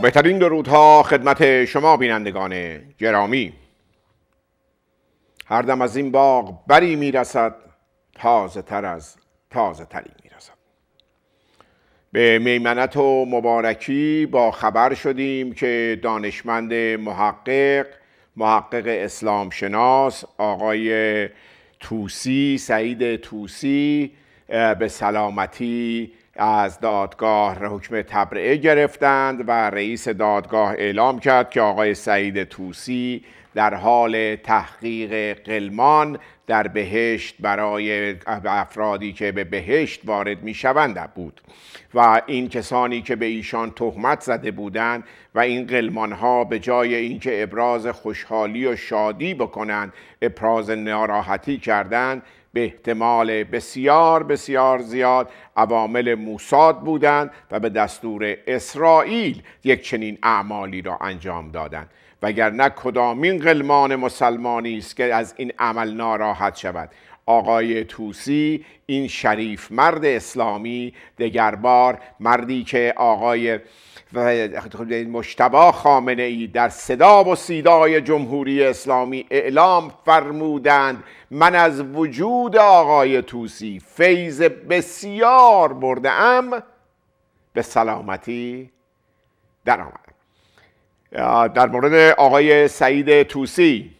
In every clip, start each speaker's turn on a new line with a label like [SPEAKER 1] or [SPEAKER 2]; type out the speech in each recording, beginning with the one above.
[SPEAKER 1] بهترین درودها خدمت شما بینندگان گرامی. هر دم از این باغ بری می‌رسد تازه تر از تازه تری می‌رسد. به میمنت و مبارکی با خبر شدیم که دانشمند محقق محقق اسلام شناس آقای توسی سعید توسی به سلامتی از دادگاه حکم تبرئه گرفتند و رئیس دادگاه اعلام کرد که آقای سعید توسی در حال تحقیق قلمان در بهشت برای افرادی که به بهشت وارد می شوند بود و این کسانی که به ایشان تهمت زده بودند و این قلمان ها به جای اینکه ابراز خوشحالی و شادی بکنند ابراز ناراحتی کردند به احتمال بسیار بسیار زیاد عوامل موساد بودند و به دستور اسرائیل یک چنین اعمالی را انجام دادند. وگرنه کدامین قلمان مسلمانی است که از این عمل ناراحت شود. آقای توسی این شریف مرد اسلامی دگربار مردی که آقای مشتبا خامنه ای در صدا و سیدای جمهوری اسلامی اعلام فرمودند من از وجود آقای توسی فیض بسیار برده ام به سلامتی در آمدم در مورد آقای سعید توسی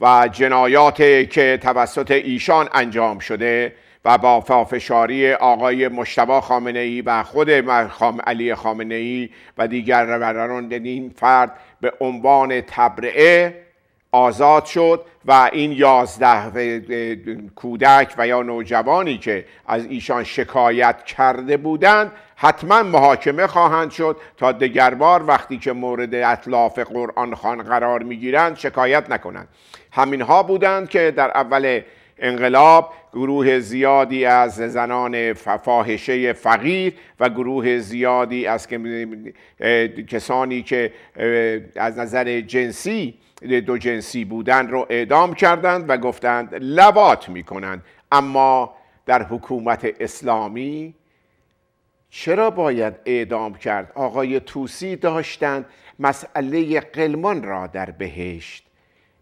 [SPEAKER 1] و جنایات که توسط ایشان انجام شده و با فافشاری آقای مشتبا خامنه ای و خود علی خامنه ای و دیگر رهبران این فرد به عنوان تبرئه آزاد شد و این یازده کودک و یا نوجوانی که از ایشان شکایت کرده بودند حتما محاکمه خواهند شد تا دگربار وقتی که مورد اطلاف قرآن خان قرار می‌گیرند شکایت نکنند. همین ها بودند که در اول انقلاب گروه زیادی از زنان فاحشه فقیر و گروه زیادی از کسانی که از نظر جنسی دو جنسی بودن رو اعدام کردند و گفتند لوات می‌کنند. اما در حکومت اسلامی چرا باید اعدام کرد؟ آقای توسی داشتند مسئله قلمان را در بهشت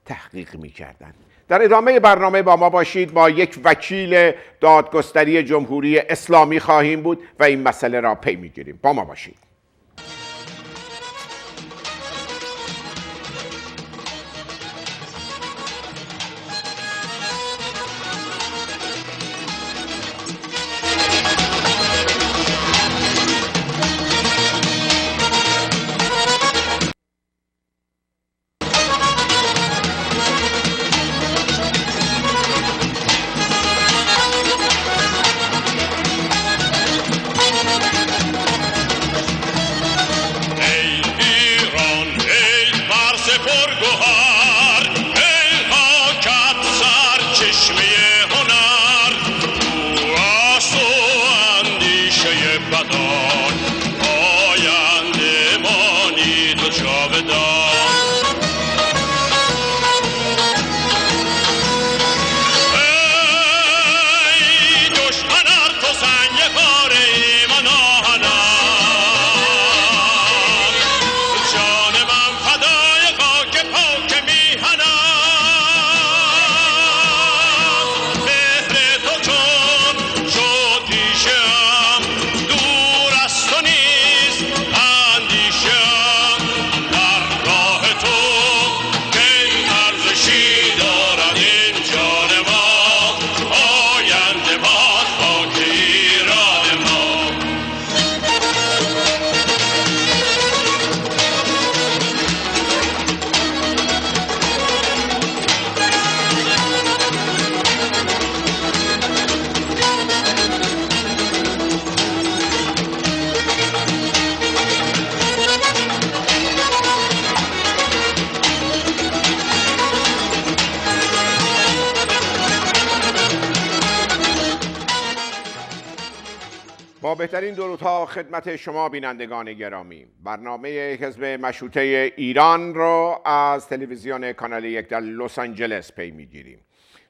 [SPEAKER 1] تحقیق می‌کردند. در ادامه برنامه با ما باشید با یک وکیل دادگستری جمهوری اسلامی خواهیم بود و این مسئله را پی می‌گیریم. با ما باشید. بهترین درودها خدمت شما بینندگان گرامی. برنامه حزب مشروطه ایران را از تلویزیون کانال یک در لس آنجلس پی می‌گیریم.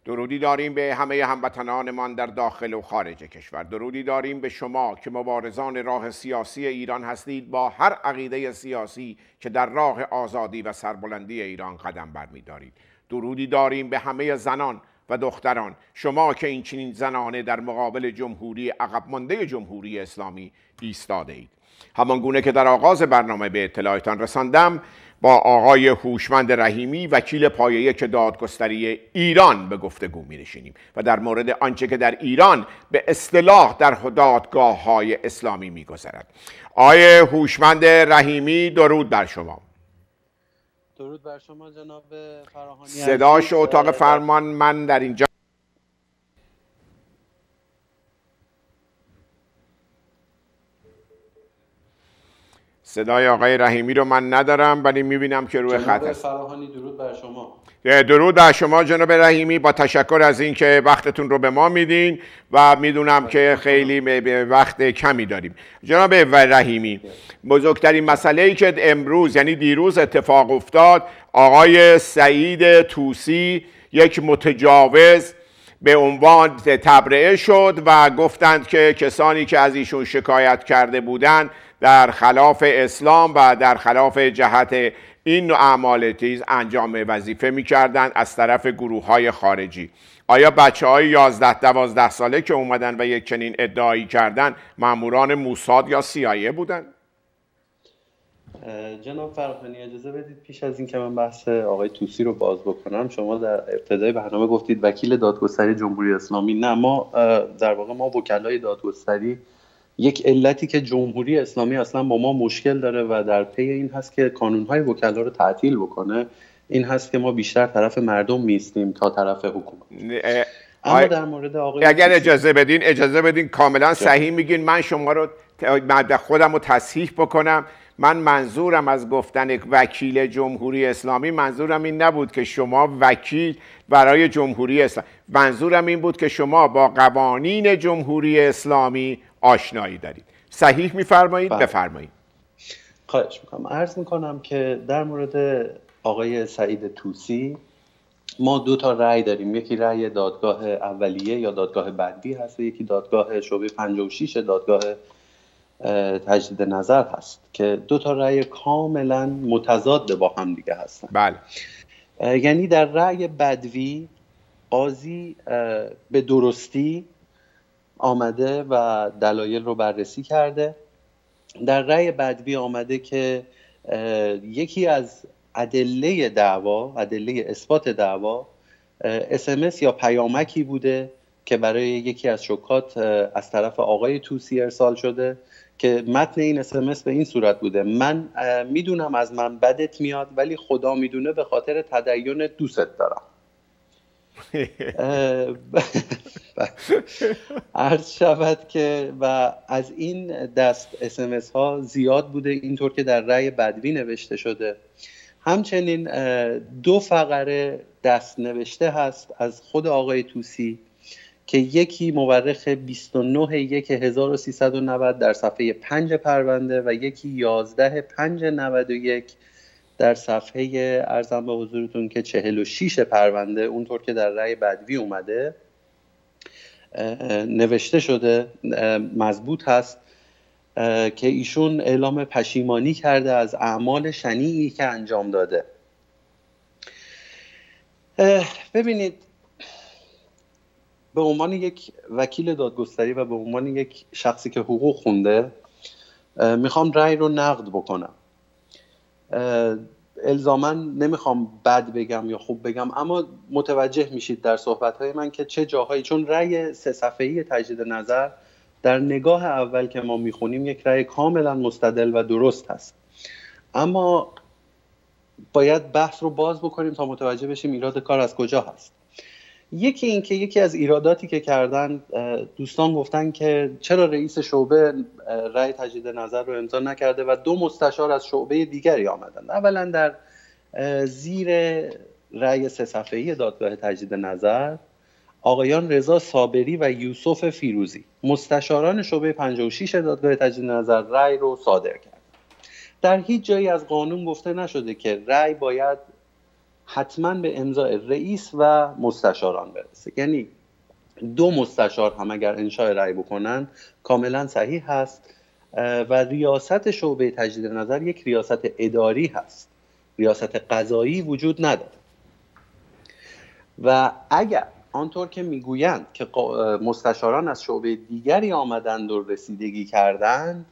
[SPEAKER 1] درودی داریم به همه هموطنانمان در داخل و خارج کشور. درودی داریم به شما که مبارزان راه سیاسی ایران هستید با هر عقیده سیاسی که در راه آزادی و سربلندی ایران قدم برمیدارید. درودی داریم به همه زنان و دختران شما که این چنین زنانه در مقابل جمهوری عقب مانده جمهوری اسلامی ایستاده اید. همان گونه که در آغاز برنامه به اطلاعتان رساندم با آقای هوشمند رحیمی وکیل پایه که دادگستری ایران به گفتگو می نشینیم و در مورد آنچه که در ایران به اصطلاح در دادگاه های اسلامی می گذرد آقای هوشمند رحیمی درود بر شما.
[SPEAKER 2] درود بر شما جناب فراهانی
[SPEAKER 1] صداش اتاق فرمان من در اینجا. صدای آقای رحیمی رو من ندارم ولی می‌بینم که روی خط
[SPEAKER 2] هست فراهانی درود بر شما.
[SPEAKER 1] درود بر شما جناب رحیمی. با تشکر از اینکه وقتتون رو به ما میدین و می‌دونم که خیلی وقت کمی داریم. جناب رحیمی بزرگترین مسئله ای که امروز یعنی دیروز اتفاق افتاد آقای سعید توسی یک متجاوز به عنوان تبرئه شد و گفتند که کسانی که از ایشون شکایت کرده بودند در خلاف اسلام و در خلاف جهت این نوع اعمال تیز انجام وظیفه می‌کردند از طرف گروه های خارجی. آیا بچه های 11 12 ساله که اومدن و یک چنین ادعایی کردن ماموران موساد یا سیایه بودن؟
[SPEAKER 2] جناب فرخانی اجازه بدید پیش از اینکه من بحث آقای توسی رو باز بکنم. شما در ابتدای برنامه گفتید وکیل دادگستری جمهوری اسلامی. نه ما در واقع ما وکلای دادگستری یک علتی که جمهوری اسلامی اصلا با ما مشکل داره و در پی این هست که کانونهای وکلا رو تعطیل بکنه این هست که ما بیشتر طرف مردم میستیم تا طرف حکومت.
[SPEAKER 1] اما در مورد آقای اگر اجازه بدین اجازه بدین کاملا صحیح میگین. من شما رو خودم رو تصحیح بکنم. من منظورم از گفتن وکیل جمهوری اسلامی منظورم این نبود که شما وکیل برای جمهوری اسلامی منظورم این بود که شما با قوانین جمهوری اسلامی آشنایی دارید. صحیح میفرمایید؟ بله. بفرمایید.
[SPEAKER 2] خواهش می‌کنم. عرض می‌کنم که در مورد آقای سعید توسی ما دو تا رأی داریم. یکی رأی دادگاه اولیه یا دادگاه بعدی هست و یکی دادگاه شعبه 56 دادگاه تجدید نظر هست که دو تا رأی کاملا متضاد با هم دیگه هستن.
[SPEAKER 1] بله.
[SPEAKER 2] یعنی در رأی بدوی قاضی به درستی آمده و دلایل رو بررسی کرده. در رأی بدوی آمده که یکی از ادله دعوا ادله اثبات دعوا اسمس یا پیامکی بوده که برای یکی از شکات از طرف آقای توسی ارسال شده که متن این اسمس به این صورت بوده. من می‌دونم از من بدت میاد ولی خدا می‌دونه به خاطر تدین دوست دارم. عرض شود که و از این دست اسمس ها زیاد بوده اینطور که در رأی بدوی نوشته شده. همچنین دو فقره دست نوشته هست از خود آقای توسی که یکی مورخ 29 یک 1390 در صفحه 5 پرونده و یکی 11 5 91 در صفحه ارزم به حضورتون که 46 پرونده اونطور که در رأی بدوی اومده نوشته شده مضبوط هست که ایشون اعلام پشیمانی کرده از اعمال شنیعی که انجام داده. ببینید به عنوان یک وکیل دادگستری و به عنوان یک شخصی که حقوق خونده می‌خوام رأی رو نقد بکنم. الزاما نمی‌خوام بد بگم یا خوب بگم اما متوجه میشید در صحبت های من که چه جاهایی چون رأی سه صفحه‌ای تجدید نظر در نگاه اول که ما می‌خونیم یک رأی کاملا مستدل و درست هست اما باید بحث رو باز بکنیم تا متوجه بشیم ایراد کار از کجا هست. یکی اینکه یکی از ایراداتی که کردن دوستان گفتن که چرا رئیس شعبه رأی تجدید نظر رو امضا نکرده و دو مستشار از شعبه دیگری آمدن. اولا در زیر رأی سه صفحه‌ای دادگاه تجدید نظر آقایان رضا صابری و یوسف فیروزی. مستشاران شعبه 56 دادگاه تجدید نظر رأی رو صادر کرد در هیچ جایی از قانون گفته نشده که رأی باید حتما به امضای رئیس و مستشاران برسه. یعنی دو مستشار هم اگر انشای رأی بکنن کاملا صحیح هست. و ریاست شعبه تجدید نظر یک ریاست اداری هست. ریاست قضایی وجود نداره. و اگر آنطور که می‌گویند که مستشاران از شعبه دیگری آمدند و رسیدگی کردند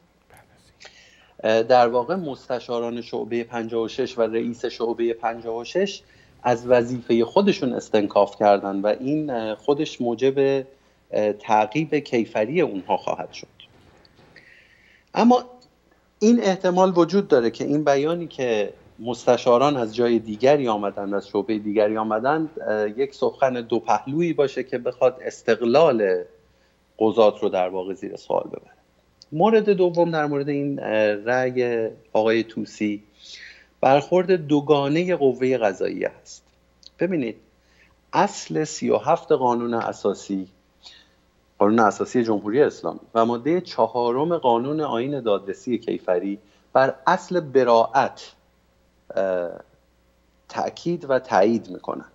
[SPEAKER 2] در واقع مستشاران شعبه 56 و رئیس شعبه 56 از وظیفه خودشون استنکاف کردن و این خودش موجب تعقیب کیفری اونها خواهد شد. اما این احتمال وجود داره که این بیانی که مستشاران از جای دیگری آمدند از شعبه دیگری آمدند یک سخن دو پهلویی باشه که بخواد استقلال قضات رو در واقع زیر سوال ببره. مورد دوم در مورد این رأی آقای توسی برخورد دوگانه قوه قضاییه هست. ببینید اصل سی و هفت قانون اساسی قانون اساسی جمهوری اسلامی و ماده چهارم قانون آین دادرسی کیفری بر اصل براعت تأکید و تایید می‌کنن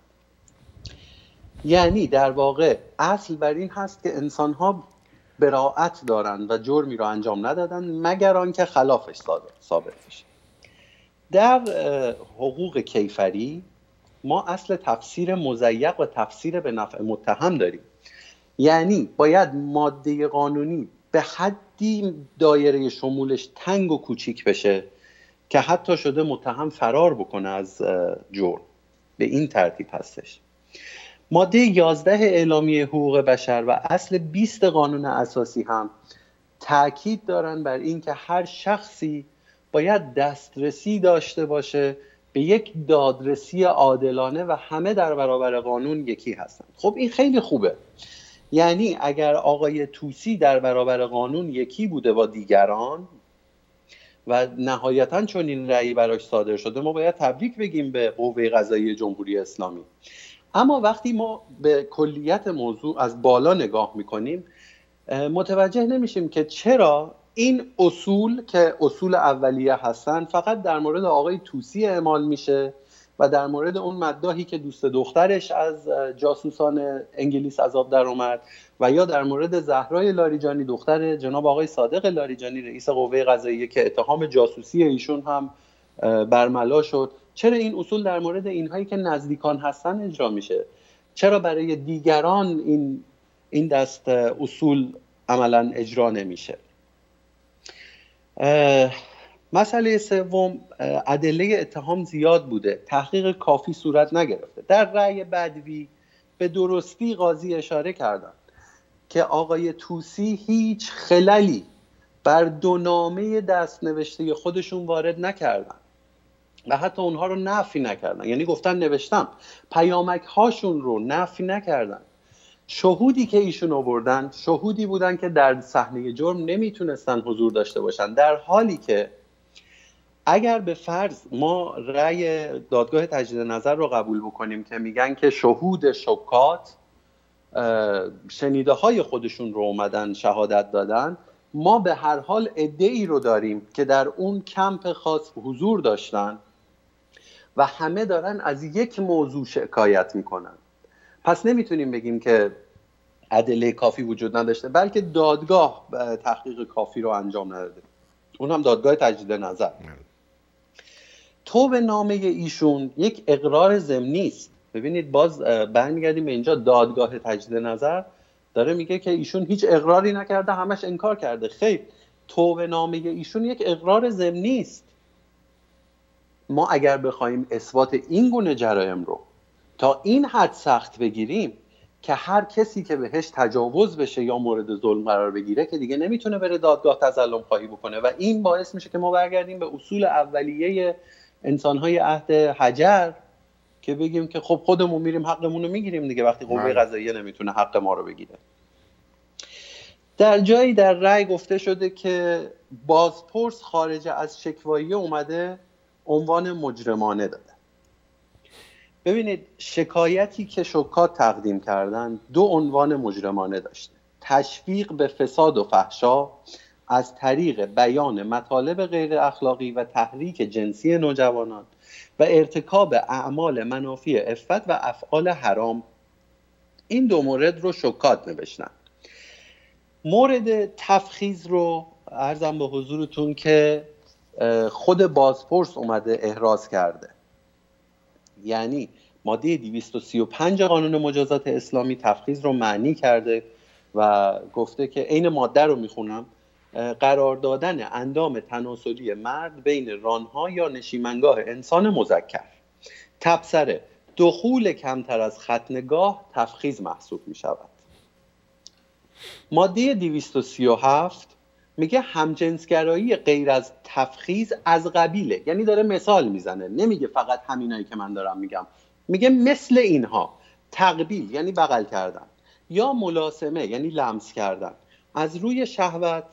[SPEAKER 2] یعنی در واقع اصل بر این هست که انسان ها براعت دارند و جرمی را انجام ندادن مگر آنکه خلافش ثابت بشه. در حقوق کیفری ما اصل تفسیر مزیق و تفسیر به نفع متهم داریم. یعنی باید ماده قانونی به حدی دایره شمولش تنگ و کوچیک بشه که حتی شده متهم فرار بکنه از جرم. به این ترتیب هستش. ماده 11 اعلامیه حقوق بشر و اصل 20 قانون اساسی هم تاکید دارن بر اینکه هر شخصی باید دسترسی داشته باشه به یک دادرسی عادلانه و همه در برابر قانون یکی هستند خب این خیلی خوبه. یعنی اگر آقای توسی در برابر قانون یکی بوده با دیگران و نهایتا چون این رأی براش صادر شده ما باید تبریک بگیم به قوه قضایی جمهوری اسلامی. اما وقتی ما به کلیت موضوع از بالا نگاه می‌کنیم متوجه نمیشیم که چرا این اصول که اصول اولیه هستن فقط در مورد آقای توسی اعمال میشه و در مورد اون مداهی که دوست دخترش از جاسوسان انگلیس عذاب در اومد و یا در مورد زهرای لاریجانی دختر جناب آقای صادق لاریجانی رئیس قوه قضاییه که اتهام جاسوسی ایشون هم برملا شد. چرا این اصول در مورد اینهایی که نزدیکان هستن اجرا میشه؟ چرا برای دیگران این این دست اصول عملا اجرا نمیشه؟ مسئله سوم ادله اتهام زیاد بوده. تحقیق کافی صورت نگرفته. در رأی بدوی به درستی قاضی اشاره کردن که آقای توسی هیچ خللی بر دو نامه دست نوشته خودشون وارد نکردن. و حتی اونها رو نفی نکردن. یعنی گفتن نوشتم. پیامک هاشون رو نفی نکردن. شهودی که ایشون آوردن شهودی بودن که در صحنه جرم نمی‌تونستن حضور داشته باشن. در حالی که اگر به فرض ما رأی دادگاه تجدید نظر رو قبول بکنیم که میگن که شهود شکات شنیده های خودشون رو اومدن شهادت دادن ما به هر حال ای رو داریم که در اون کمپ خاص حضور داشتن. و همه دارن از یک موضوع شکایت می‌کنن. پس نمی‌تونیم بگیم که ادله کافی وجود نداشته بلکه دادگاه تحقیق کافی رو انجام نداده. اون هم دادگاه تجدید نظر. تو به نامه ایشون یک اقرار ضمنی است. ببینید باز برمیگردیم به اینجا دادگاه تجدید نظر. داره میگه که ایشون هیچ اقراری نکرده همش انکار کرده. خیر تو به نامه ایشون یک اقرار ضمنی است. ما اگر بخوایم اثبات این گونه جرایم رو تا این حد سخت بگیریم که هر کسی که بهش تجاوز بشه یا مورد ظلم قرار بگیره که دیگه نمی‌تونه بره دادگاه تظلم خواهی بکنه و این باعث میشه که ما برگردیم به اصول اولیه انسانهای عهد حجر که بگیم که خب خودمون میریم حقمون رو می‌گیریم دیگه وقتی قوه بله. قضاییه نمی‌تونه حق ما رو بگیره در جایی در رأی گفته شده که بازپرس خارج از شکوایی اومده عنوان مجرمانه داده. ببینید شکایتی که شکات تقدیم کردن دو عنوان مجرمانه داشته. تشویق به فساد و فحشا از طریق بیان مطالب غیر اخلاقی و تحریک جنسی نوجوانان و ارتکاب اعمال منافی افت و افعال حرام. این دو مورد رو شکات نوشتن مورد تفخیز رو ارزم به حضورتون که خود بازپرس اومده احراز کرده. یعنی ماده 235 قانون مجازات اسلامی تفخیز رو معنی کرده و گفته که عین ماده رو می‌خونم قرار دادن اندام تناسلی مرد بین رانها یا نشیمنگاه انسان مذکر. تبصره دخول کمتر از خط نگاه تفخیز محسوب می شود ماده 237 میگه همجنسگرایی غیر از تفخیز از قبیله. یعنی داره مثال می‌زنه. نمیگه فقط همینایی که من دارم میگم. میگه مثل اینها. تقبیل یعنی بغل کردن. یا ملاسمه یعنی لمس کردن. از روی شهوت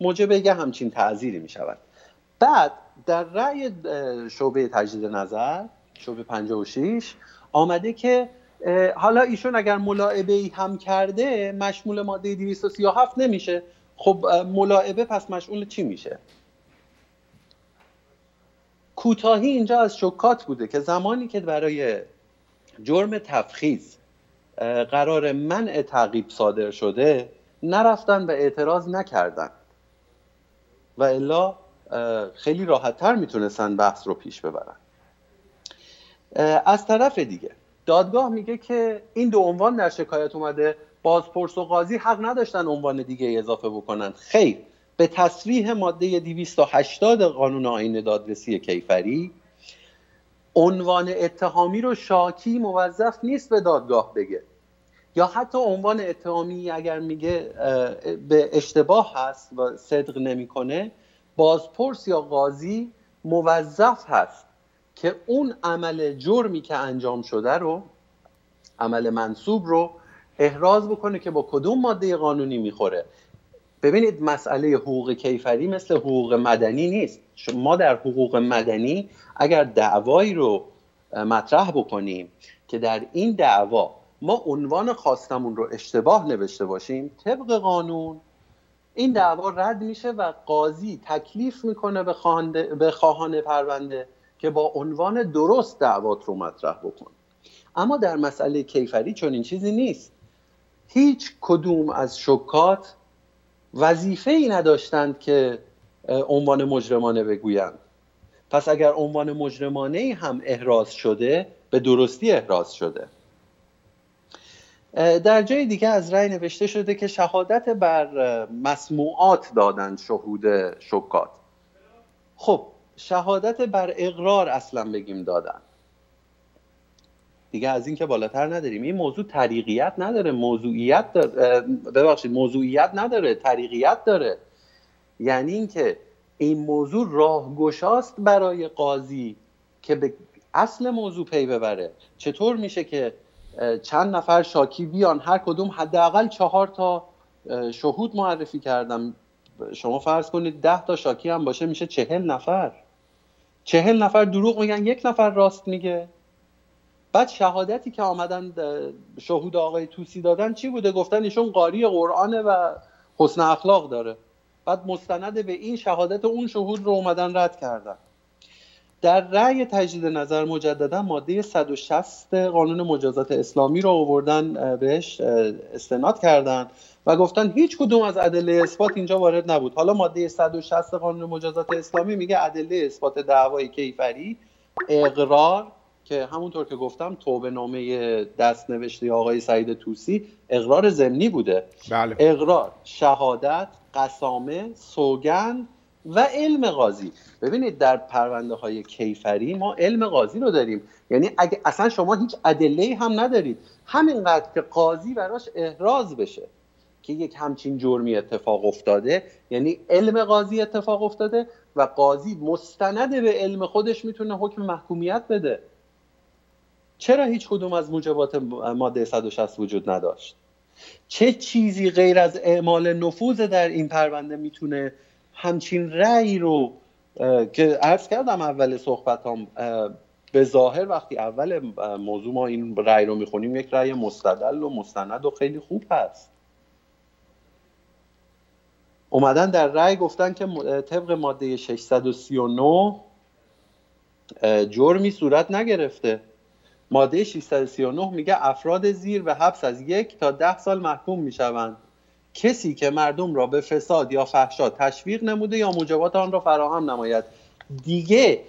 [SPEAKER 2] موجب یه همچین تعذیری می‌شود. بعد در رأی شعبه تجدید نظر شعبه 56 آمده که حالا ایشون اگر ملاعبه ای هم کرده مشمول ماده 237 نمیشه. خب ملاعبه پس مشمول چی میشه؟ کوتاهی اینجا از شکات بوده که زمانی که برای جرم تفخیز قرار منع تعقیب صادر شده نرفتن و اعتراض نکردن. و الا خیلی راحتتر می‌تونستن بحث رو پیش ببرن. از طرف دیگه دادگاه میگه که این دو عنوان در شکایت اومده. بازپرس و قاضی حق نداشتن عنوان دیگه اضافه بکنن. خیر به تصریح ماده 280 قانون آین دادرسی کیفری عنوان اتهامی رو شاکی موظف نیست به دادگاه بگه. یا حتی عنوان اتهامی اگر میگه به اشتباه هست و صدق نمی‌کنه بازپرس یا قاضی موظف هست که اون عمل جرمی که انجام شده رو عمل منصوب رو احراز بکنه که با کدوم ماده قانونی می‌خوره. ببینید مسئله حقوق کیفری مثل حقوق مدنی نیست. ما در حقوق مدنی اگر دعوایی رو مطرح بکنیم که در این دعوا ما عنوان خواستمون رو اشتباه نوشته باشیم طبق قانون این دعوا رد میشه و قاضی تکلیف می‌کنه به, به خواهان پرونده که با عنوان درست دعوات رو مطرح بکن. اما در مسئله کیفری چون این چیزی نیست. هیچ کدوم از شکات وظیفه ای نداشتند که عنوان مجرمانه بگویند. پس اگر عنوان مجرمانه هم احراز شده به درستی احراز شده. در جای دیگه از رأی نوشته شده که شهادت بر مسموعات دادند شهود شکات. خب شهادت بر اقرار اصلا بگیم دادن. دیگه از این که بالاتر نداریم. این موضوع طریقیت نداره موضوعیت داره ببخشید موضوعیت نداره طریقیت داره. یعنی اینکه این موضوع راهگشاست برای قاضی که به اصل موضوع پی ببره. چطور میشه که چند نفر شاکی بیان هر کدوم حداقل چهار تا شهود معرفی کردم. شما فرض کنید ده تا شاکی هم باشه میشه چهل نفر. چهل نفر دروغ میگن یک نفر راست میگه. بعد شهادتی که آمدن شهود آقای توسی دادن چی بوده؟ گفتن ایشون قاری قرآنه و حسن اخلاق داره. بعد مستند به این شهادت اون شهود رو اومدن رد کردن. در رأی تجدید نظر مجددا ماده 160 قانون مجازات اسلامی رو آوردن بهش استناد کردن و گفتن هیچ کدوم از ادله اثبات اینجا وارد نبود. حالا ماده 160 قانون مجازات اسلامی میگه ادله اثبات دعوای کیفری اقرار که همونطور که گفتم توبه نامه دست نوشته آقای سعید توسی اقرار ضمنی بوده.
[SPEAKER 1] بله.
[SPEAKER 2] اقرار شهادت قسامه سوگند و علم قاضی. ببینید در پرونده های کیفری ما علم قاضی رو داریم. یعنی اگه اصلا شما هیچ ادله هم ندارید. همینقدر که قاضی براش احراز بشه که یک همچین جرمی اتفاق افتاده یعنی علم قاضی اتفاق افتاده و قاضی مستند به علم خودش می‌تونه حکم محکومیت بده. چرا هیچ کدوم از موجبات ماده 160 وجود نداشت؟ چه چیزی غیر از اعمال نفوذ در این پرونده می‌تونه همچین رأی رو که عرض کردم اول صحبتام به ظاهر وقتی اول موضوع ما این رأی رو می‌خونیم یک رأی مستدل و مستند و خیلی خوب هست. اومدن در رأی گفتن که طبق ماده 639 جرمی صورت نگرفته. ماده 639 میگه افراد زیر به حبس از یک تا ده سال محکوم می‌شوند. کسی که مردم را به فساد یا فحشا تشویق نموده یا موجبات آن را فراهم نماید. دیگه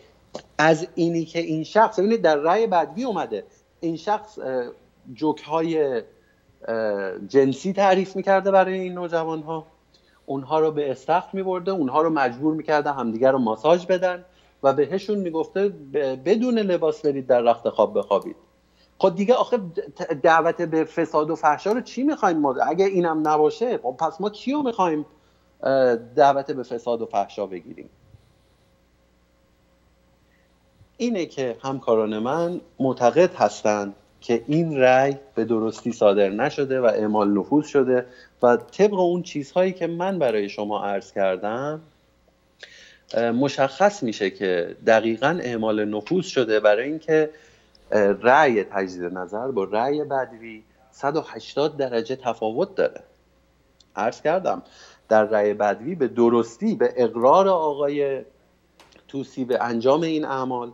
[SPEAKER 2] از اینی که این شخص ببینید در رأی بدوی اومده. این شخص جوک های جنسی تعریف می‌کرده برای این نوجوان ها اونها رو به استخر میبرده اونها رو مجبور می‌کرده همدیگر رو ماساژ بدن. و بهشون می‌گفته بدون لباس برید در رخت خواب بخوابید. خب دیگه آخه دعوت به فساد و فحشا رو چی می‌خوایم ما؟ اگه اینم نباشه خب پس ما چی رو می‌خوایم دعوت به فساد و فحشا بگیریم؟ اینه که همکاران من معتقد هستند که این رأی به درستی صادر نشده و اعمال نفوذ شده و طبق اون چیزهایی که من برای شما عرض کردم مشخص میشه که دقیقا اعمال نفوذ شده برای اینکه رأی تجدید نظر با رأی بدوی 180 درجه تفاوت داره. عرض کردم در رأی بدوی به درستی به اقرار آقای توسی به انجام این اعمال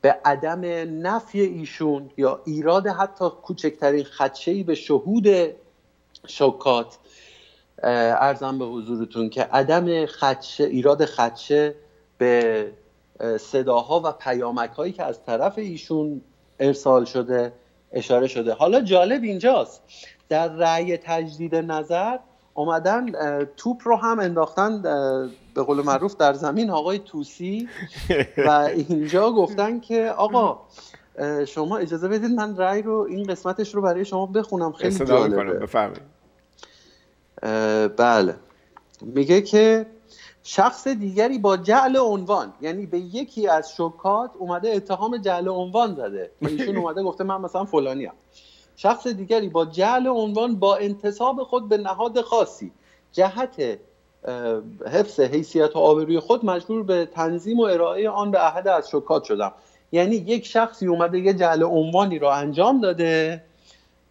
[SPEAKER 2] به عدم نفی ایشون یا ایراد حتی کوچکترین خدشه به شهود شکات ارزم به حضورتون که عدم خدشه ایراد خدشه به صداها و پیامک هایی که از طرف ایشون ارسال شده اشاره شده. حالا جالب اینجاست. در رأی تجدید نظر اومدن توپ رو هم انداختن به قول معروف در زمین آقای توسی و اینجا گفتن که آقا شما اجازه بدید من رأی رو این قسمتش رو برای شما بخونم. خیلی جالبه. بله. میگه که شخص دیگری با جعل عنوان یعنی به یکی از شکات اومده اتهام جعل عنوان زده. ایشون اومده گفته من مثلا فلانی شخص دیگری با جعل عنوان با انتصاب خود به نهاد خاصی. جهت حفظ حیثیت و آبروی خود مجبور به تنظیم و ارائه آن به احد از شکات شدم. یعنی یک شخصی اومده یه جعل عنوانی رو انجام داده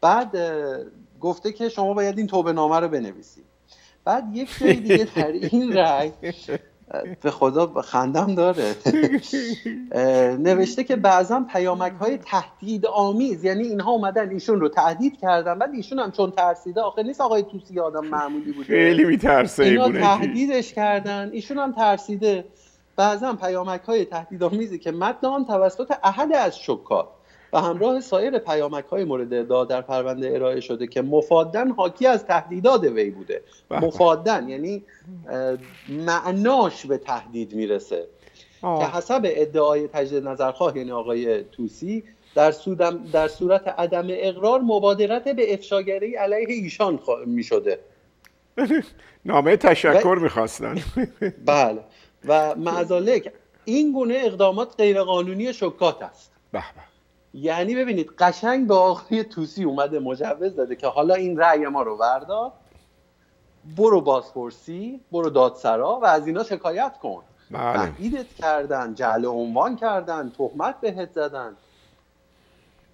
[SPEAKER 2] بعد گفته که شما باید این توبه نامه رو بنویسید. بعد یک سری دیگه در این رأی به خدا خندم داره. نوشته که بعضا پیامک های تهدید آمیز یعنی اینها اومدن ایشون رو تهدید کردن بعد ایشون هم چون ترسیده آخه نیست آقای توسی آدم معمولی بوده.
[SPEAKER 1] خیلی میترسه
[SPEAKER 2] اینا تهدیدش کردن ایشون هم ترسیده. بعضا پیامک های تهدید آمیزی که متن آن توسط احد از شکات. و همراه سایر پیامک های مورد ادعا در پرونده ارائه شده که مفادن حاکی از تهدیدات وی بوده. مفادن یعنی معناش به تهدید می‌رسه. که حسب ادعای تجدید نظرخواه یعنی آقای توسی در, در صورت عدم اقرار مبادرت به افشاگری علیه ایشان می شده
[SPEAKER 1] نامه تشکر می‌خواستن.
[SPEAKER 2] بله. و معذالک این گونه اقدامات غیرقانونی شکات است.
[SPEAKER 1] به.
[SPEAKER 2] یعنی ببینید قشنگ به آقای توسی اومده مجوز داده که حالا این رأی ما رو بردار. برو بازپرسی برو دادسرا و از اینا شکایت کن.
[SPEAKER 1] بله.
[SPEAKER 2] تهدیدت کردن جعل عنوان کردن تهمت بهت زدن.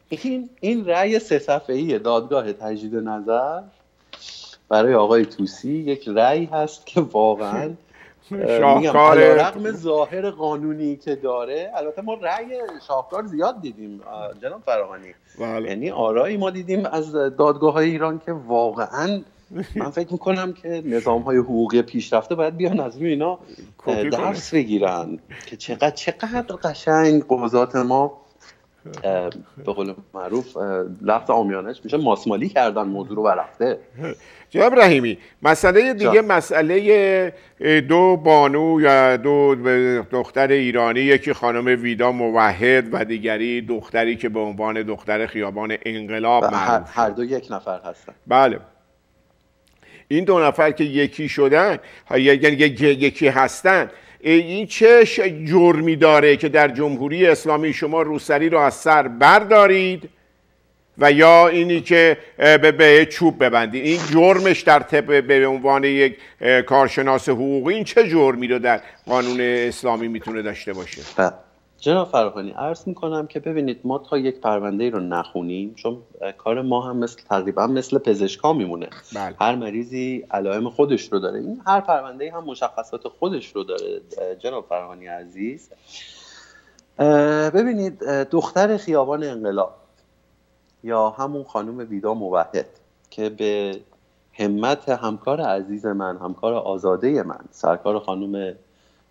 [SPEAKER 2] این این رأی سه صفحه‌ای دادگاه تجدید نظر برای آقای توسی یک رأی هست که واقعا
[SPEAKER 1] شاهکار
[SPEAKER 2] رقم ظاهر قانونی که داره البته ما رأی شاهکار زیاد دیدیم جناب فراهانی.
[SPEAKER 1] بله.
[SPEAKER 2] یعنی آرایی ما دیدیم از دادگاه های ایران که واقعا من فکر می‌کنم که نظام های حقوقی پیشرفته باید بیان از روی اینا درس بگیرن. که چقدر چقدر قشنگ قضات ما به قول معروف لفظ آمیانش میشه ماسمالی کردن موضوع رو برفته
[SPEAKER 1] جناب رحیمی مسئله دیگه مسئله دو بانو یا دو دختر ایرانی یکی خانم ویدا موحد و دیگری دختری که به عنوان دختر خیابان انقلاب معروف
[SPEAKER 2] هر دو یک نفر هستن.
[SPEAKER 1] بله. این دو نفر که یکی شدن یعنی یکی هستن این چه جرمی داره که در جمهوری اسلامی شما روسری رو از سر بردارید؟ و یا اینی که به چوب ببندید این جرمش در طب به عنوان یک کارشناس حقوقی این چه جرمی رو در قانون اسلامی می‌تونه داشته باشه؟
[SPEAKER 2] جناب فرهانی عرض می‌کنم که ببینید ما تا یک پرونده رو نخونیم چون کار ما هم مثل تقریبا مثل پزشکا میمونه.
[SPEAKER 1] بله.
[SPEAKER 2] هر مریضی علائم خودش رو داره. این هر پرونده هم مشخصات خودش رو داره جناب فرهانی عزیز. ببینید دختر خیابان انقلاب. یا همون خانم ویدا موحد که به همت همکار عزیز من همکار آزاده من سرکار خانم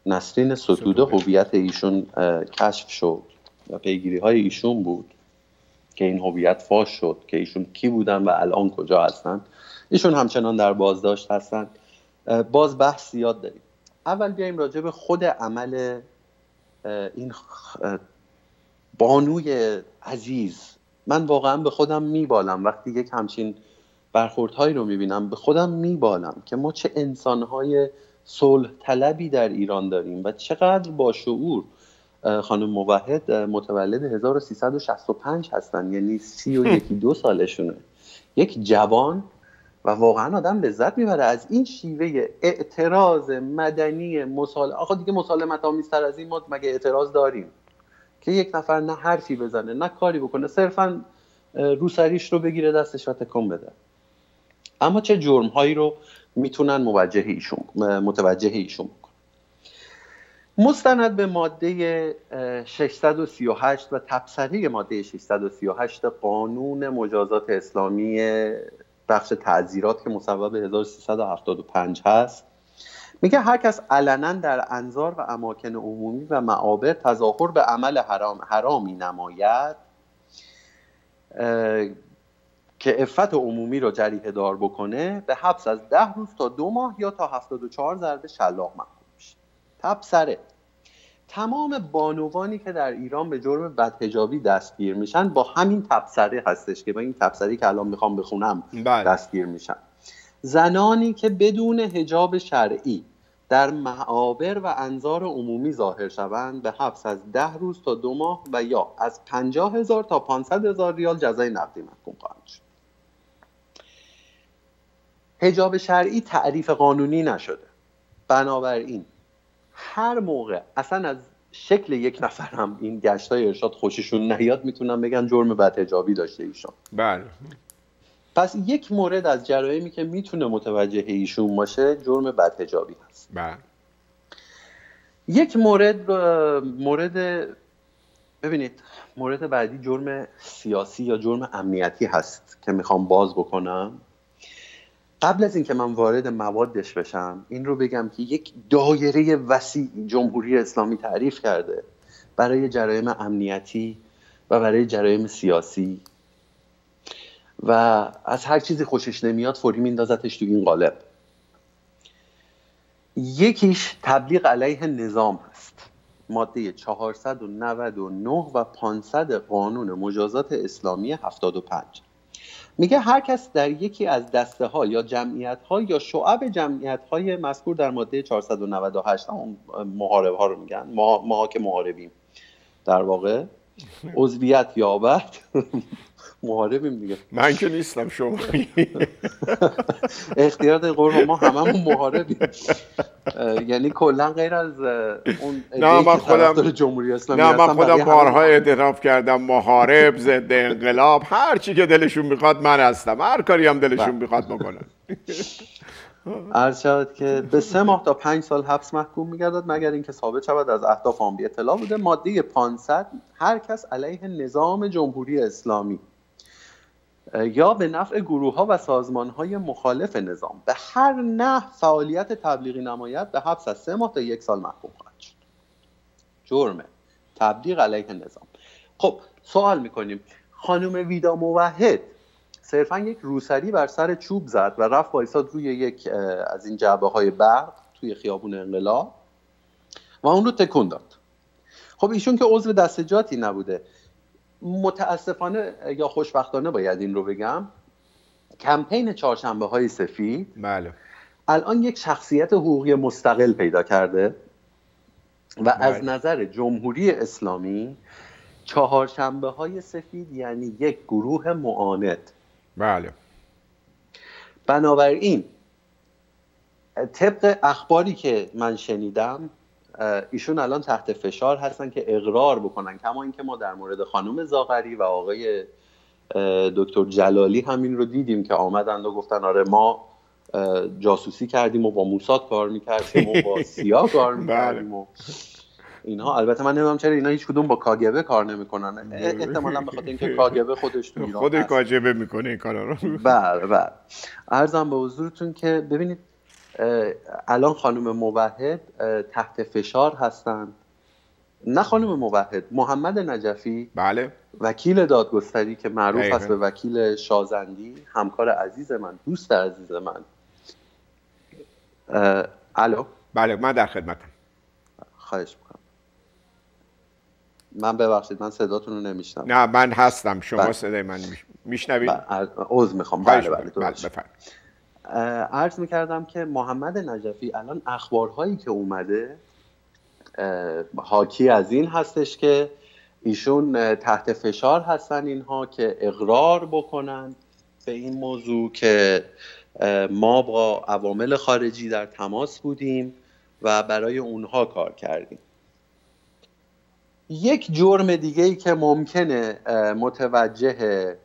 [SPEAKER 2] نسرین ستوده هویت ایشون کشف شد و پیگیری های ایشون بود که این هویت فاش شد که ایشون کی بودن و الان کجا هستن. ایشون همچنان در بازداشت هستن. باز بحث زیاد داریم. اول بیایم راجع به خود عمل این بانوی عزیز. من واقعا به خودم میبالم. وقتی یک همچین برخوردهایی رو می‌بینم به خودم میبالم که ما چه انسانهای صلح طلبی در ایران داریم و چقدر با شعور خانم موحد متولد 1365 هستن. یعنی سی و یکی دو سالشونه. یک جوان و واقعا آدم لذت می‌بره از این شیوه اعتراض مدنی مسال آخه دیگه مسالمت آمیزتر از این ما مگه اعتراض داریم؟ که یک نفر نه حرفی بزنه نه کاری بکنه صرفا روسریش رو بگیره دستش و تکون بده. اما چه جرم هایی رو می‌تونن موجه ایشون متوجه ایشون بکنن؟ مستند به ماده 638 و تبصره ماده 638 قانون مجازات اسلامی بخش تعذیرات که مصوب 1375 هست. میگه هر کس علنا در انظار و اماکن عمومی و معابر تظاهر به عمل حرام حرامی نماید که افت عمومی رو جریه دار بکنه به حبس از ده روز تا دو ماه یا تا 74 ضربه شلاق محکوم میشه. تبصره تمام بانوانی که در ایران به جرم بدهجابی دستگیر میشن با همین تبصره هستش که با این تبصری که الان می‌خوام بخونم بله. دستگیر میشن. زنانی که بدون هجاب شرعی در معابر و انظار عمومی ظاهر شوند به حبس از ده روز تا دو ماه و یا از پنجاه هزار تا پانصد هزار ریال جزای نقدی محکوم خواهند شد. هجاب شرعی تعریف قانونی نشده. بنابراین هر موقع اصلا از شکل یک نفر هم این گشت های ارشاد خوششون نیاد می‌تونن بگن جرم بد هجابی داشته ایشون
[SPEAKER 1] بله.
[SPEAKER 2] پس یک مورد از جرایمی که می‌تونه متوجه ایشون باشه جرم بد هجابی هست.
[SPEAKER 1] بله.
[SPEAKER 2] یک مورد مورد ببینید مورد بعدی جرم سیاسی یا جرم امنیتی هست که می‌خوام باز بکنم. قبل از اینکه من وارد موادش بشم این رو بگم که یک دایره وسیع جمهوری اسلامی تعریف کرده برای جرایم امنیتی و برای جرایم سیاسی. و از هر چیزی خوشش نمیاد فوری میندازتش تو این قالب. یکیش تبلیغ علیه نظام هست. ماده 499 و 500 قانون مجازات اسلامی 75 میگه هر کس در یکی از دسته ها یا جمعیت ها یا شعب جمعیت های مذکور در ماده 498 هم محارب ها رو میگن ما, ما که محاربیم. در واقع عضویت یابد. محاربیم دیگه.
[SPEAKER 1] من که نیستم شما
[SPEAKER 2] اختیار قرب ما هممون محاربیم. یعنی کلا غیر از اون
[SPEAKER 1] نه من خودم
[SPEAKER 2] جمهوری اسلامی
[SPEAKER 1] نه من خودم بارها اعتراف کردم محارب ضد انقلاب هر چی که دلشون می‌خواد من هستم. هر کاری هم دلشون بله. می‌خواد بکنن.
[SPEAKER 2] عرض شود که به سه ماه تا پنج سال حبس محکوم میگردد مگر اینکه ثابت شود از اهداف آن اطلاع بوده. ماده 500 هر کس علیه نظام جمهوری اسلامی. یا به نفع گروه ها و سازمان های مخالف نظام. به هر نه فعالیت تبلیغی نماید به حبس از سه ماه تا یک سال محکوم خواهد شد. جرمه. تبلیغ علیه نظام. خب سوال می‌کنیم. خانم ویدا موحد صرفا یک روسری بر سر چوب زد و رفت وایساد روی یک از این جعبه های برق توی خیابون انقلاب و اون رو تکون داد. خب ایشون که عضو دستجاتی نبوده. متاسفانه یا خوشبختانه باید این رو بگم کمپین چهارشنبه های سفید
[SPEAKER 1] بله.
[SPEAKER 2] الان یک شخصیت حقوقی مستقل پیدا کرده و بله. از نظر جمهوری اسلامی چهارشنبه های سفید یعنی یک گروه معاند
[SPEAKER 1] بله
[SPEAKER 2] بنابراین طبق اخباری که من شنیدم ایشون الان تحت فشار هستن که اقرار بکنن. کما اینکه ما در مورد خانم زاغری و آقای دکتر جلالی همین رو دیدیم که آمدند و گفتن آره ما جاسوسی کردیم و با موساد کار می‌کردیم و با سیا کار می‌کردیم و اینها. البته من نمی‌دونم چرا اینا هیچ کدوم با کاگبه کار نمی‌کنن. احتمالا به خاطر اینکه کاگبه خودش تو ایران
[SPEAKER 1] خود کاگبه می‌کنه این کارا رو.
[SPEAKER 2] بله بله. ارزم به حضورتون که ببینید الان خانم موحد تحت فشار هستند نه خانم موحد محمد نجفی.
[SPEAKER 1] بله.
[SPEAKER 2] وکیل دادگستری که معروف هست به وکیل شازندی همکار عزیز من دوست عزیز من. الو؟
[SPEAKER 1] بله من در خدمتم.
[SPEAKER 2] خواهش می‌کنم. من ببخشید من صداتون رو نمیشنم
[SPEAKER 1] نه من هستم شما بله. صدای من میشنوید؟
[SPEAKER 2] عوض می‌خوام. بله بله,
[SPEAKER 1] بله
[SPEAKER 2] عرض می‌کردم که محمد نجفی الان اخبارهایی که اومده حاکی از این هستش که ایشون تحت فشار هستن اینها که اقرار بکنن به این موضوع که ما با عوامل خارجی در تماس بودیم و برای اونها کار کردیم. یک جرم دیگه ای که ممکنه متوجه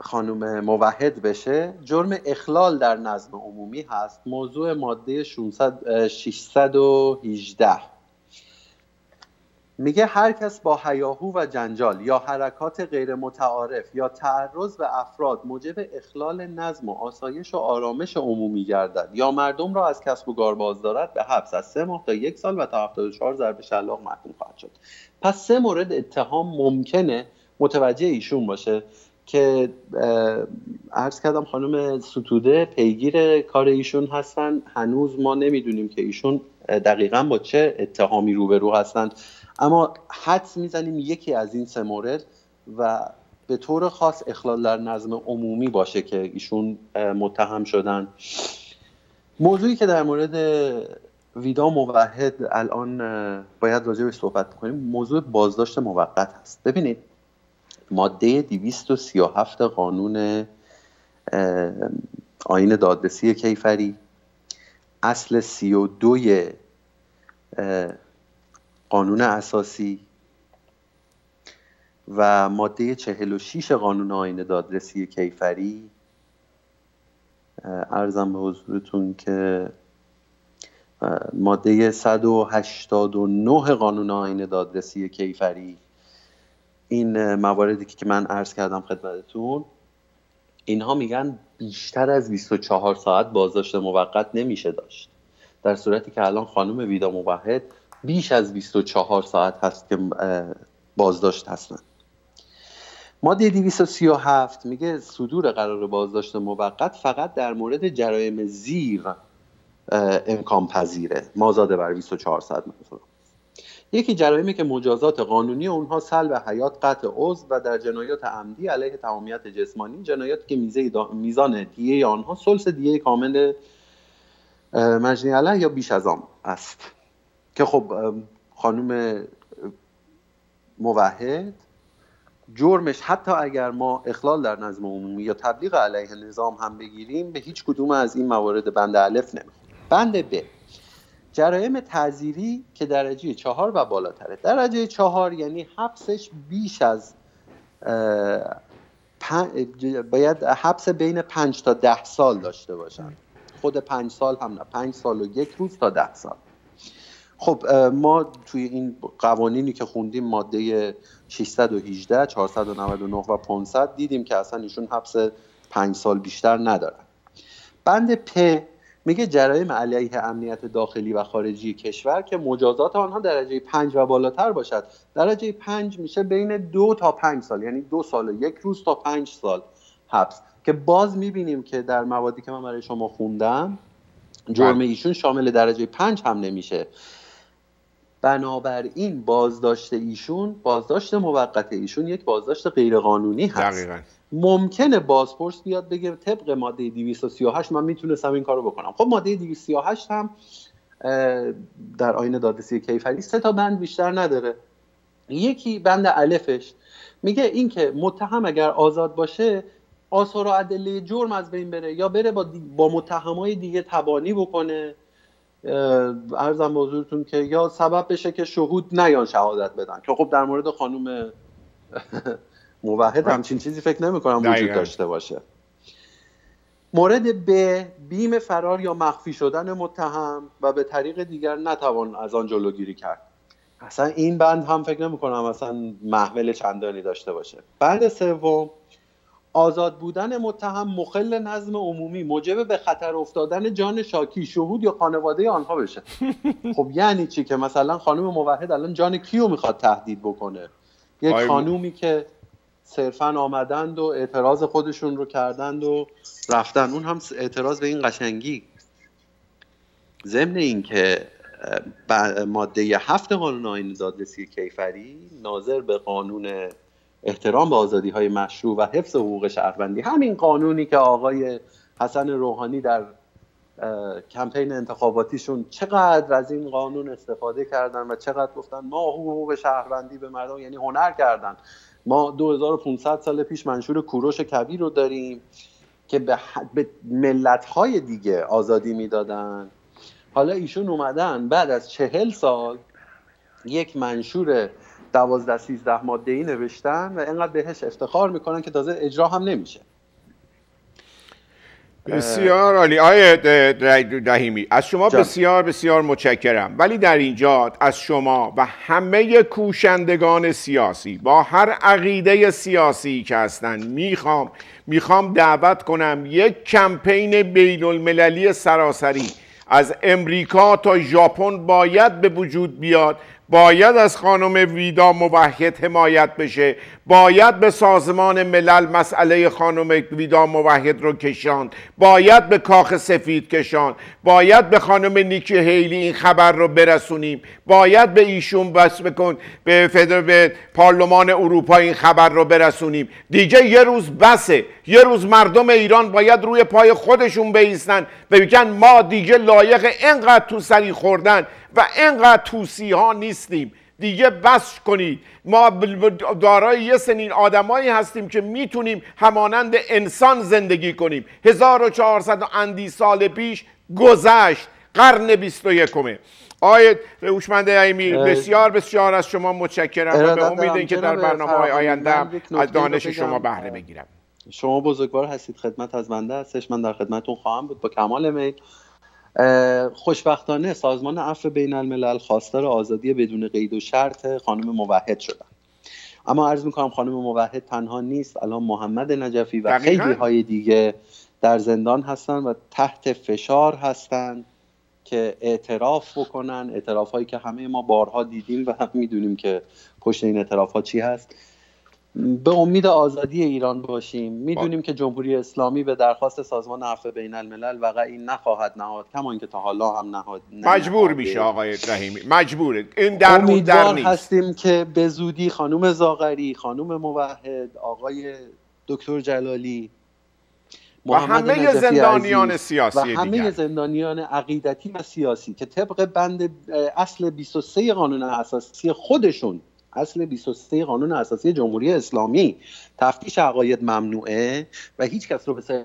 [SPEAKER 2] خانم موحد بشه جرم اخلال در نظم عمومی هست موضوع ماده 618 میگه هر کس با هیاهو و جنجال یا حرکات غیر متعارف یا تعرض به افراد موجب اخلال نظم و آسایش و آرامش عمومی گردد یا مردم را از کسب و کار باز دارد به حبس از سه ماه تا یک سال و تا 74 ضرب شلاق محکوم خواهد شد. پس سه مورد اتهام ممکنه متوجه ایشون باشه. که عرض کردم خانم ستوده پیگیر کار ایشون هستن. هنوز ما نمی‌دونیم که ایشون دقیقا با چه اتهامی روبرو هستند اما حدس می‌زنیم یکی از این سه مورد و به طور خاص اخلال در نظم عمومی باشه که ایشون متهم شدن. موضوعی که در مورد ویدا موحد الان باید راجع به صحبت کنیم. موضوع بازداشت موقت هست. ببینید ماده 237 قانون آین دادرسی کیفری. اصل 32 قانون اساسی. و ماده 46 قانون آین دادرسی کیفری. ارزم به حضورتون که ماده 189 قانون آین دادرسی کیفری. این مواردی که من عرض کردم خدمتتون اینها میگن بیشتر از 24 ساعت بازداشت موقت نمیشه داشت. در صورتی که الان خانم ویدا موحد بیش از 24 ساعت هست که بازداشت هستن. ماده 237 میگه صدور قرار بازداشت موقت فقط در مورد جرایم زیر امکان پذیره مازاده بر 24 ساعت مثلا یکی جرایمی که مجازات قانونی اونها سلب حیات قطع عضو و در جنایات عمدی علیه تمامیت جسمانی جنایاتی که میزه میزان دیه آنها سلس دیه کامل مجنی علیه یا بیش از آن است. که خب خانم موحد جرمش حتی اگر ما اخلال در نظم عمومی یا تبلیغ علیه نظام هم بگیریم به هیچ کدوم از این موارد بند الف نمی‌خوره. بند ب. جرایم تعذیری که درجه چهار و بالاتره. درجه چهار یعنی حبسش بیش از باید حبس بین پنج تا ده سال داشته باشن. خود پنج سال هم نه پنج سال و یک روز تا ده سال. خب ما توی این قوانینی که خوندیم ماده 618 499 و 500 دیدیم که اصلا ایشون حبس پنج سال بیشتر ندارن. بند پ میگه جرایم علیه امنیت داخلی و خارجی کشور که مجازات آنها درجه پنج و بالاتر باشد. درجه پنج میشه بین دو تا پنج سال یعنی دو سال و یک روز تا پنج سال حبس. که باز می‌بینیم که در موادی که من برای شما خوندم جرم بله. ایشون شامل درجه پنج هم نمیشه. بنابراین بازداشت ایشون بازداشت موقت ایشون یک بازداشت غیرقانونی هست. دقیقا. ممکنه بازپرس بیاد بگه طبق ماده 238 من می‌تونستم این کارو بکنم. خب ماده 238 هم در آین دادرسی کیفری سه تا بند بیشتر نداره. یکی بند الفش. میگه اینکه متهم اگر آزاد باشه آثار و ادله جرم از بین بره یا بره با, با متهمای دیگه تبانی بکنه. ارزم به حضورتون که یا سبب بشه که شهود نیان شهادت بدن. که خب در مورد خانم موحد همچین چیزی فکر نمی کنم وجود داشته باشه. مورد ب بیم فرار یا مخفی شدن متهم و به طریق دیگر نتوان از آن جلوگیری کرد. اصلا این بند هم فکر نمی کنم اصلا محول چندانی داشته باشه. بند سوم آزاد بودن متهم مخل نظم عمومی موجب به خطر افتادن جان شاکی شهود یا خانواده آنها بشه. خب یعنی چی که مثلا خانم موحد الان جان کیو می‌خواد تهدید بکنه؟ یک خانومی که صرفا آمدند و اعتراض خودشون رو کردند و رفتن. اون هم اعتراض به این قشنگی. ضمن این که ماده هفت قانون آین دادرسی کیفری ناظر به قانون احترام به آزادی های مشروع و حفظ حقوق شهروندی. همین قانونی که آقای حسن روحانی در کمپین انتخاباتیشون چقدر از این قانون استفاده کردن و چقدر گفتن ما حقوق شهروندی به مردم یعنی هنر کردن. ما 2500 سال پیش منشور کوروش کبیر رو داریم که به, به ملت های دیگه آزادی می‌دادن. حالا ایشون اومدن بعد از چهل سال یک منشور دوازده سیزده ماده ای نوشتن و اینقدر بهش افتخار می‌کنن که تازه اجرا هم نمیشه.
[SPEAKER 1] بسیار عالی. آیه رحیمی از شما بسیار بسیار متشکرم. ولی در اینجا از شما و همه کوشندگان سیاسی با هر عقیده سیاسی که هستن می‌خوام می‌خوام دعوت کنم یک کمپین بین المللی سراسری از امریکا تا ژاپن باید به وجود بیاد باید از خانم ویدا موحد حمایت بشه. باید به سازمان ملل مسئله خانم ویدا موحد رو کشاند. باید به کاخ سفید کشان باید به خانم نیکی هیلی این خبر رو برسونیم. باید به ایشون بس بکن به فدر به پارلمان اروپا این خبر رو برسونیم. دیگه یه روز بسه. یه روز مردم ایران باید روی پای خودشون بیستن. و بگن ما دیگه لایق اینقدر تو سری خوردن. و اینقدر توسی ها نیستیم. دیگه بس کنید. ما دارای یه سنین آدمایی هستیم که می‌تونیم همانند انسان زندگی کنیم. 1400 اندی سال پیش گذشت. قرن 21 آیت هوشمند ایمی بسیار بسیار از شما متشکرم و به امید که در برنامه های آینده از دانش شما بهره بگیرم.
[SPEAKER 2] شما بزرگوار هستید خدمت از بنده هستش من در خدمتون خواهم بود. با کمال میل خوشبختانه سازمان عفو بین الملل خواستار آزادی بدون قید و شرط خانم موحد شدن. اما عرض می‌کنم خانم موحد تنها نیست الان محمد نجفی و خیلی های دیگه در زندان هستن و تحت فشار هستن که اعتراف بکنن. اعتراف هایی که همه ما بارها دیدیم و هم می‌دونیم که پشت این اعتراف ها چی هست. به امید آزادی ایران باشیم. می‌دونیم که جمهوری اسلامی به درخواست سازمان عفو بین الملل وقعی نخواهد نهاد کما اینکه تا حالا هم نهاد
[SPEAKER 1] مجبور میشه آقای رحیمی مجبوره این در امیدوار
[SPEAKER 2] در هستیم که به زودی خانم زاغری خانم موحد آقای دکتر جلالی
[SPEAKER 1] و همه زندانیان سیاسی
[SPEAKER 2] و همه زندانیان عقیدتی و سیاسی که طبق بند اصل 23 قانون اساسی خودشون اصل 23 قانون اساسی جمهوری اسلامی تفتیش عقاید ممنوعه و هیچ کس رو به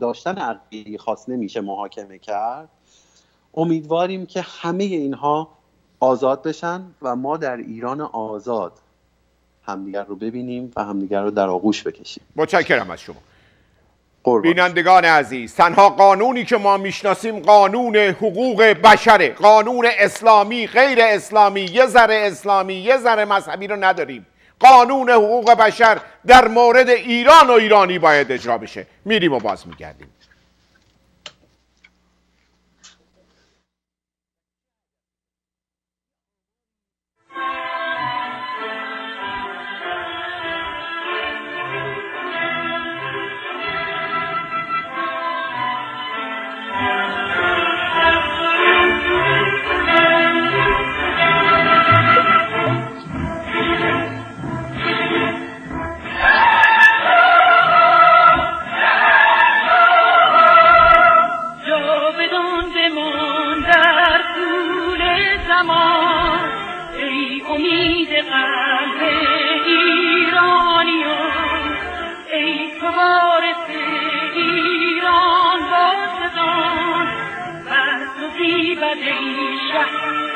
[SPEAKER 2] داشتن عقیدی خاص نمیشه محاکمه کرد. امیدواریم که همه اینها آزاد بشن و ما در ایران آزاد همدیگر رو ببینیم و همدیگر رو در آغوش بکشیم.
[SPEAKER 1] متشکرم از شما. بینندگان عزیز تنها قانونی که ما می‌شناسیم قانون حقوق بشره قانون اسلامی غیر اسلامی یه ذره اسلامی یه ذره مذهبی رو نداریم. قانون حقوق بشر در مورد ایران و ایرانی باید اجرا بشه. میریم و باز میگردیم.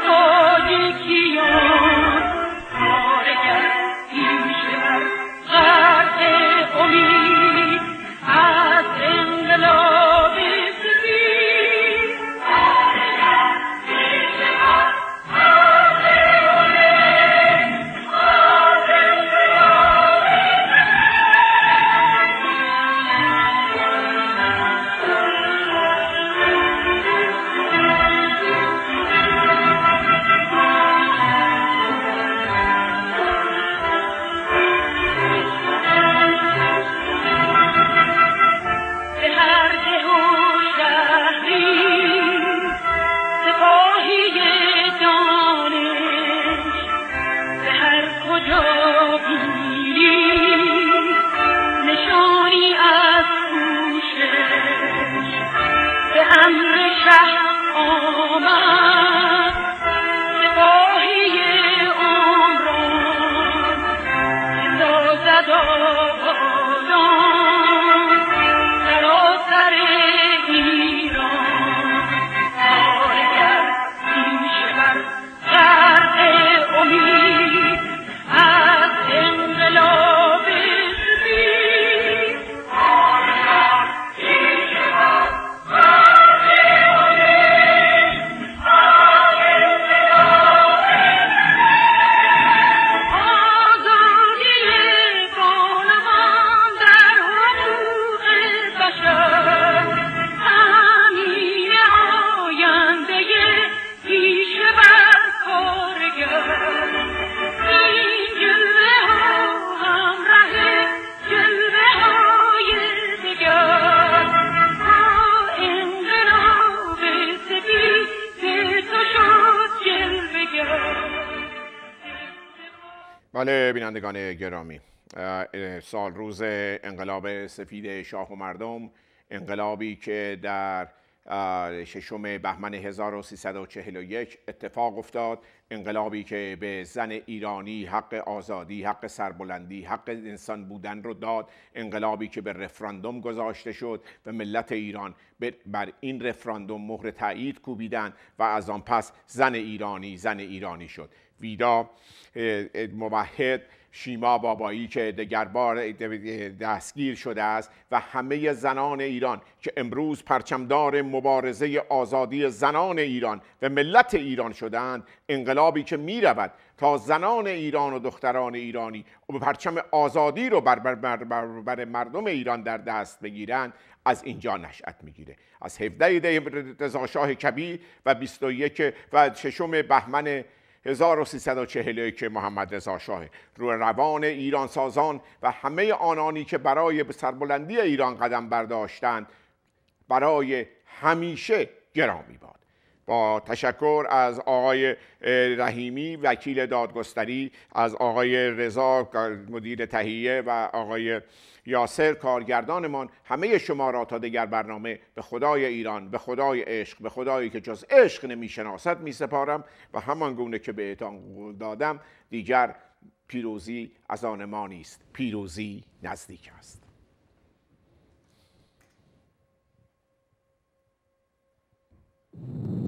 [SPEAKER 1] بله بینندگان گرامی سال روز انقلاب سفید شاه و مردم انقلابی که در ششم بهمن 1341 اتفاق افتاد انقلابی که به زن ایرانی حق آزادی حق سربلندی حق انسان بودن رو داد انقلابی که به رفراندوم گذاشته شد و ملت ایران بر این رفراندوم مهر تایید کوبیدن و از آن پس زن ایرانی زن ایرانی شد. ویدا موحد شیما بابایی که دگربار دستگیر شده است و همه زنان ایران که امروز پرچمدار مبارزه آزادی زنان ایران و ملت ایران شدند انقلابی که می رود تا زنان ایران و دختران ایرانی و پرچم آزادی رو بر, بر, بر, بر, مردم ایران در دست بگیرند از اینجا نشأت می‌گیره. از 17 دی رضا شاه کبیر و 21 و ششم بهمن 1341 که محمد رضا شاه رو روان ایران سازان و همه آنانی که برای سربلندی ایران قدم برداشتند برای همیشه گرامی باد. با تشکر از آقای رحیمی وکیل دادگستری از آقای رضا مدیر تهیه و آقای یاسر کارگردانمان همه شما را تا دیگر برنامه به خدای ایران به خدای عشق به خدایی که جز عشق نمی‌شناسد میسپارم و همان گونه که به قول دادم دیگر پیروزی از آن ما نیست. پیروزی نزدیک است. you